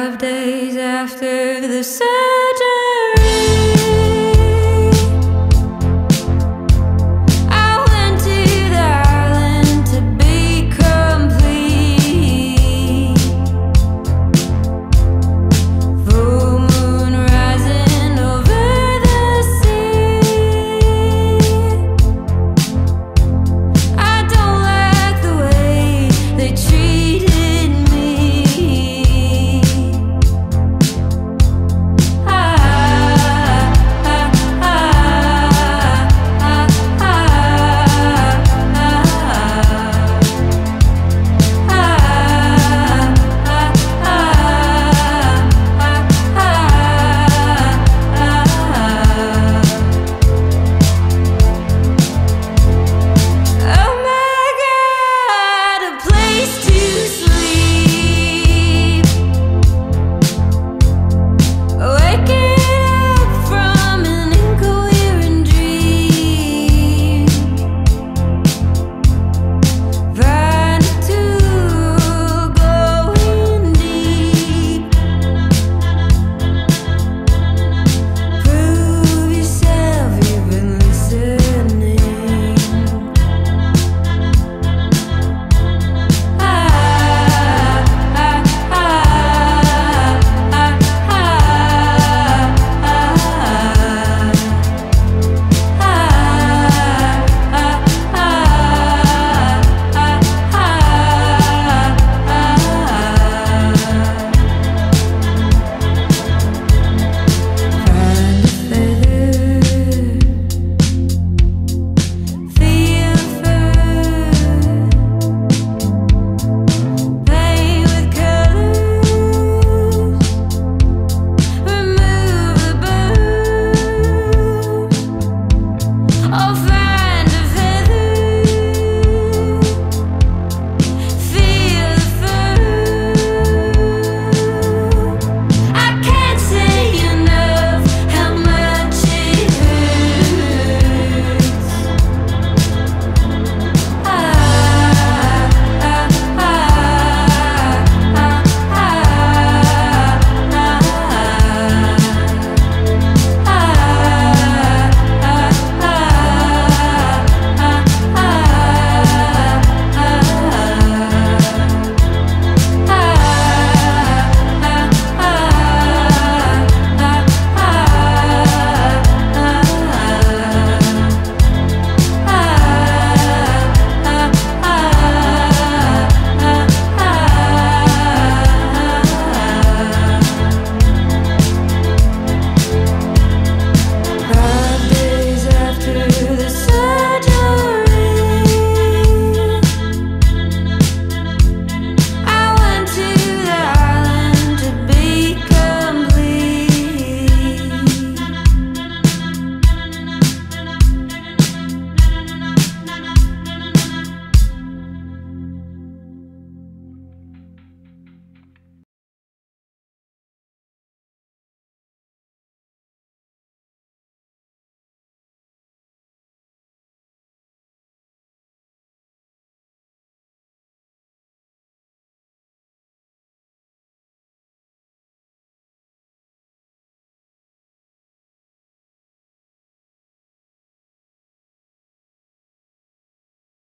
Five days after the sun